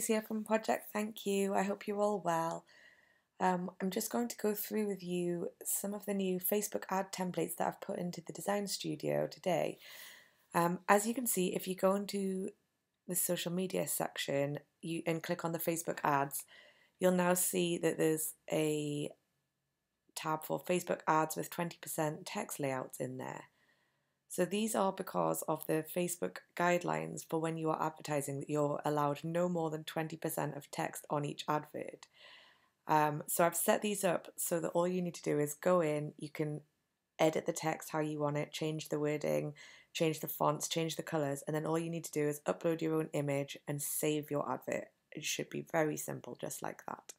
Louise here from Project Thanku. I hope you're all well. Um, I'm just going to go through with you some of the new Facebook ad templates that I've put into the Design Studio today. Um, as you can see, if you go into the social media section you and click on the Facebook ads, you'll now see that there's a tab for Facebook ads with 20% text layouts in there. So these are because of the Facebook guidelines for when you are advertising that you're allowed no more than 20% of text on each advert. Um, so I've set these up so that all you need to do is go in, you can edit the text how you want it, change the wording, change the fonts, change the colours, and then all you need to do is upload your own image and save your advert. It should be very simple, just like that.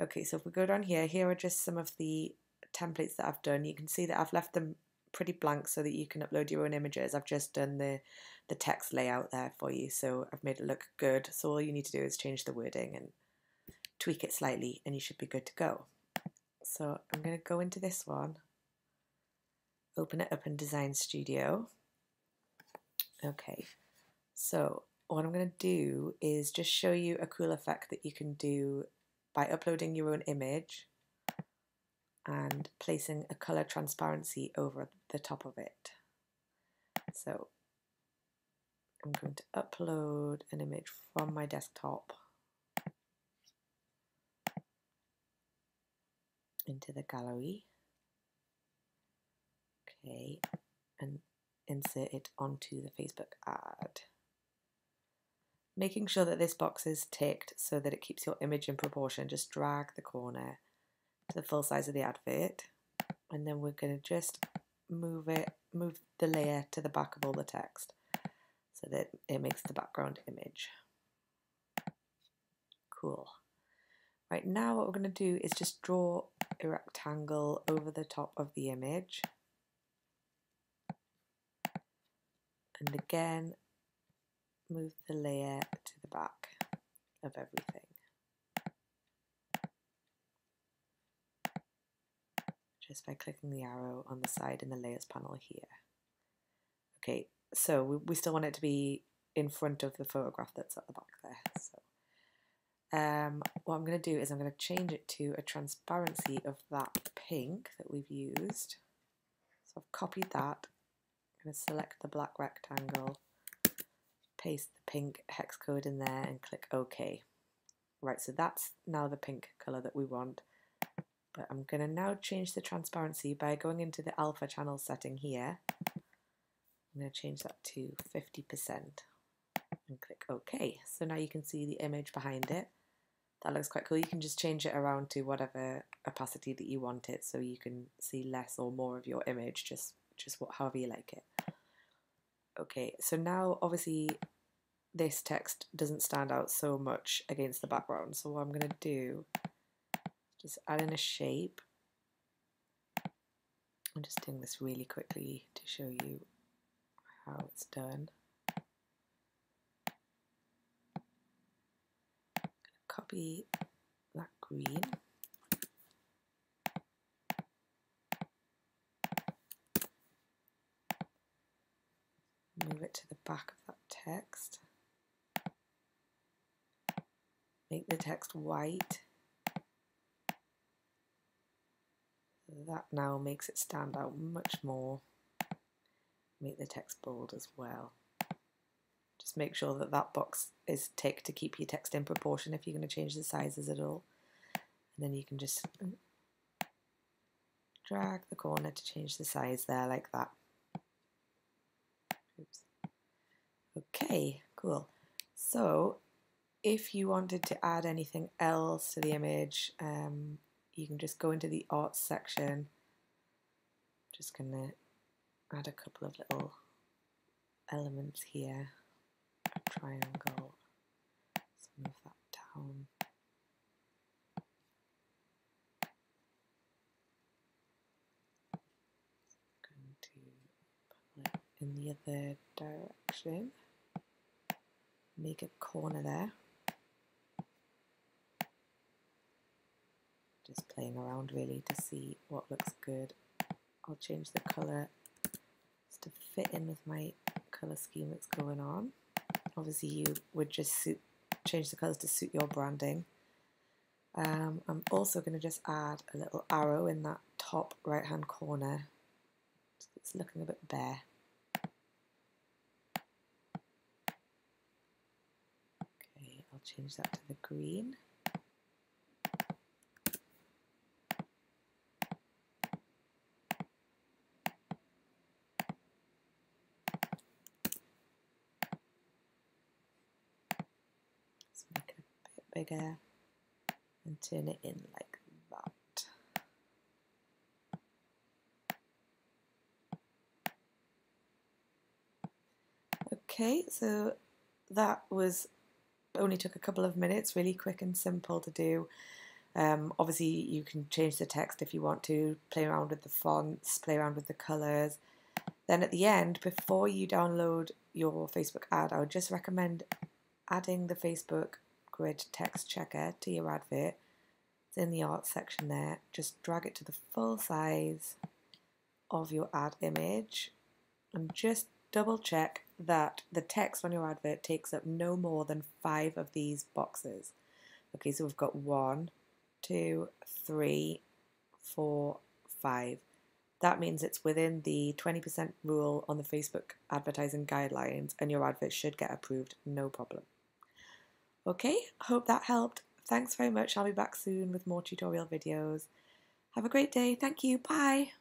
Okay, so if we go down here, here are just some of the templates that I've done. You can see that I've left them pretty blank so that you can upload your own images. I've just done the, the text layout there for you, so I've made it look good. So all you need to do is change the wording and tweak it slightly and you should be good to go. So I'm going to go into this one, open it up in Design Studio. Okay, so what I'm going to do is just show you a cool effect that you can do by uploading your own image and placing a color transparency over the top of it. So I'm going to upload an image from my desktop into the gallery. Okay, and insert it onto the Facebook ad. Making sure that this box is ticked so that it keeps your image in proportion, just drag the corner the full size of the advert and then we're going to just move it, move the layer to the back of all the text so that it makes the background image. Cool. Right now what we're going to do is just draw a rectangle over the top of the image and again move the layer to the back of everything. Just by clicking the arrow on the side in the layers panel here. Okay, so we, we still want it to be in front of the photograph that's at the back there. So um, what I'm going to do is I'm going to change it to a transparency of that pink that we've used. So I've copied that. I'm going to select the black rectangle, paste the pink hex code in there and click OK. Right, so that's now the pink colour that we want. But I'm going to now change the transparency by going into the alpha channel setting here. I'm going to change that to 50% and click OK. So now you can see the image behind it. That looks quite cool. You can just change it around to whatever opacity that you want it so you can see less or more of your image, just, just what, however you like it. Okay, so now obviously this text doesn't stand out so much against the background. So what I'm going to do just add in a shape. I'm just doing this really quickly to show you how it's done. Copy that green. Move it to the back of that text. Make the text white that now makes it stand out much more. Make the text bold as well. Just make sure that that box is ticked to keep your text in proportion if you're going to change the sizes at all. And then you can just drag the corner to change the size there like that. Oops. Okay, cool. So if you wanted to add anything else to the image, um, you can just go into the arts section. Just going to add a couple of little elements here. Triangle, some of that down. Going to pull it in the other direction. Make a corner there. just playing around really to see what looks good. I'll change the colour just to fit in with my colour scheme that's going on. Obviously you would just suit change the colours to suit your branding. Um, I'm also going to just add a little arrow in that top right hand corner. It's looking a bit bare. Okay, I'll change that to the green. Let's make it a bit bigger and turn it in like that. Okay, so that was only took a couple of minutes, really quick and simple to do. Um, obviously, you can change the text if you want to, play around with the fonts, play around with the colours. Then at the end, before you download your Facebook ad, I would just recommend adding the Facebook grid text checker to your advert. It's in the art section there. Just drag it to the full size of your ad image and just double check that the text on your advert takes up no more than five of these boxes. Okay, so we've got one, two, three, four, five. That means it's within the 20% rule on the Facebook advertising guidelines and your advert should get approved, no problem. Okay, hope that helped. Thanks very much. I'll be back soon with more tutorial videos. Have a great day. Thank you. Bye.